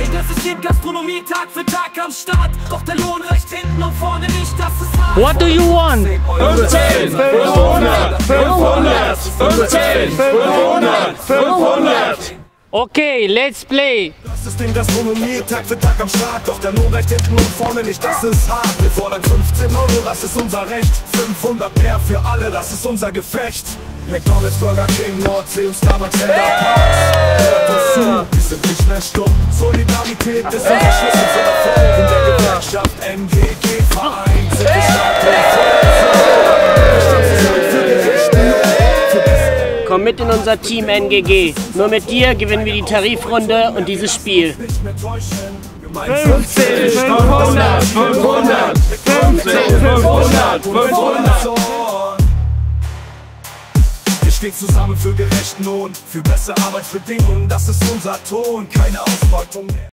Ey, das ist eben Gastronomie Tag für Tag am Start. Doch der Lohn reicht hinten und vorne nicht, das ist hart. What do you want? 15, 500, 500, 15, 500, 500. Okay, let's play. Das ist den Gastronomie Tag für Tag am Start. Doch der Lohn reicht hinten und vorne nicht, das ist hart. Wir fordern 15 Euro, das ist unser Recht. 500 mehr für alle, das ist unser Gefecht. McDonalds, Burger King, Nordsee und Starbucks, Center Parks. Hört uns zu, wir sind Solidarität ist unser Schlüssel zum Erfolg. In der Gewerkschaft MGG Verein sind für bessere Komm mit in unser Team NGG. Nur mit dir gewinnen wir die Tarifrunde und dieses Spiel. nicht mehr täuschen. 50, 500, 500, 50, 500, 500. Wir stehen zusammen für gerechten Lohn, für bessere Arbeitsbedingungen, das ist unser Ton, keine Ausbeutung mehr.